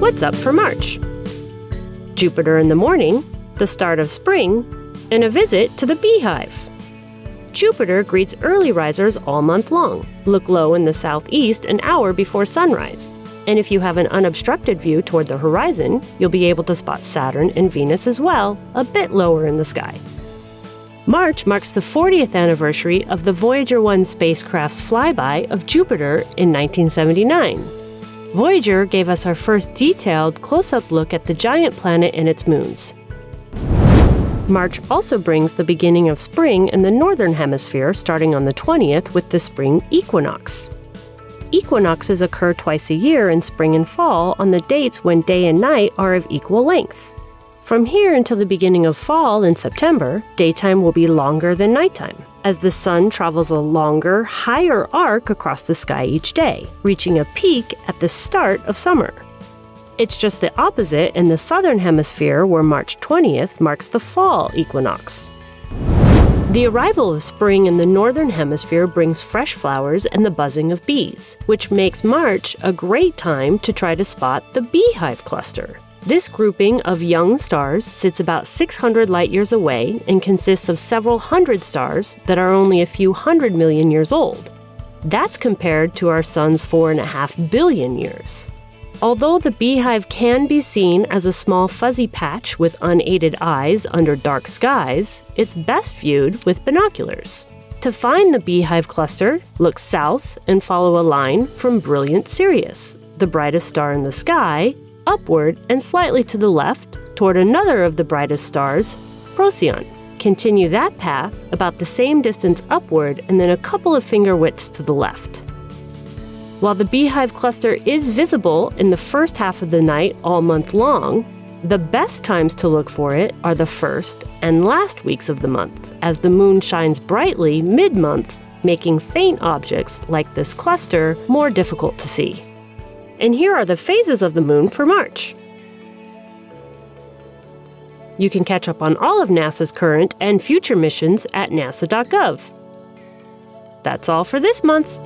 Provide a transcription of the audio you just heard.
What's up for March? Jupiter in the morning, the start of spring, and a visit to the beehive. Jupiter greets early risers all month long. Look low in the southeast an hour before sunrise. And if you have an unobstructed view toward the horizon, you'll be able to spot Saturn and Venus as well, a bit lower in the sky. March marks the 40th anniversary of the Voyager 1 spacecraft's flyby of Jupiter in 1979. Voyager gave us our first detailed, close up look at the giant planet and its moons. March also brings the beginning of spring in the northern hemisphere starting on the 20th with the spring equinox. Equinoxes occur twice a year in spring and fall on the dates when day and night are of equal length. From here until the beginning of fall in September, daytime will be longer than nighttime, as the sun travels a longer, higher arc across the sky each day, reaching a peak at the start of summer. It's just the opposite in the southern hemisphere, where March 20th marks the fall equinox. The arrival of spring in the northern hemisphere brings fresh flowers and the buzzing of bees, which makes March a great time to try to spot the beehive cluster. This grouping of young stars sits about 600 light years away and consists of several hundred stars that are only a few hundred million years old. That's compared to our sun's 4.5 billion years. Although the beehive can be seen as a small fuzzy patch with unaided eyes under dark skies, it's best viewed with binoculars. To find the beehive cluster, look south and follow a line from brilliant Sirius, the brightest star in the sky, upward and slightly to the left toward another of the brightest stars, Procyon. Continue that path about the same distance upward and then a couple of finger widths to the left. While the beehive cluster is visible in the first half of the night all month long, the best times to look for it are the first and last weeks of the month, as the moon shines brightly mid month, making faint objects like this cluster more difficult to see. And here are the phases of the moon for March. You can catch up on all of NASA's current and future missions at nasa.gov. That's all for this month.